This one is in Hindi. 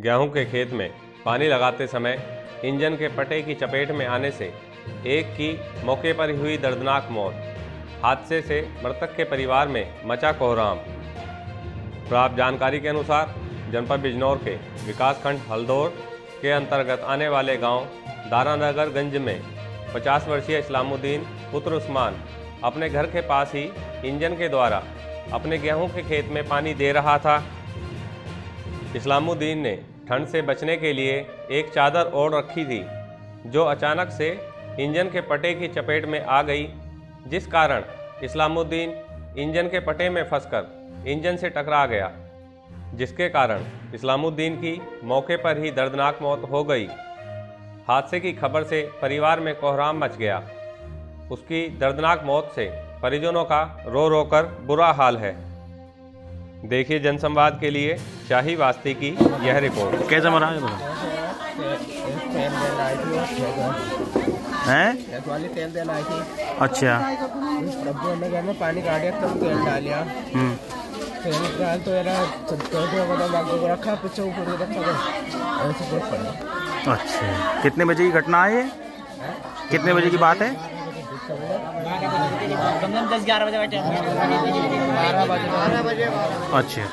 गेहूँ के खेत में पानी लगाते समय इंजन के पटे की चपेट में आने से एक की मौके पर हुई दर्दनाक मौत। हादसे से मृतक के परिवार में मचा कोहराम। प्राप्त जानकारी के अनुसार जनपद बिजनौर के विकासखंड हल्दौर के अंतर्गत आने वाले गाँव दारानगरगंज में 50 वर्षीय इस्लामुद्दीन पुत्र उस्मान अपने घर के पास ही इंजन के द्वारा अपने गेहूँ के खेत में पानी दे रहा था। इस्लामुद्दीन ने ठंड से बचने के लिए एक चादर ओढ़ रखी थी, जो अचानक से इंजन के पटे की चपेट में आ गई, जिस कारण इस्लामुद्दीन इंजन के पटे में फंसकर इंजन से टकरा गया, जिसके कारण इस्लामुद्दीन की मौके पर ही दर्दनाक मौत हो गई। हादसे की खबर से परिवार में कोहराम मच गया। उसकी दर्दनाक मौत से परिजनों का रो रो कर बुरा हाल है। देखिए जनसंवाद के लिए शाही वास्ती की यह रिपोर्ट। कैसे मरा है हैं? तेल अच्छा। ने घर में पानी तब तेल डालिया अच्छा। कितने बजे की घटना है ये? कितने बजे की बात है? दस ग्यारह बजे। बैठे बारह बजे। अच्छा।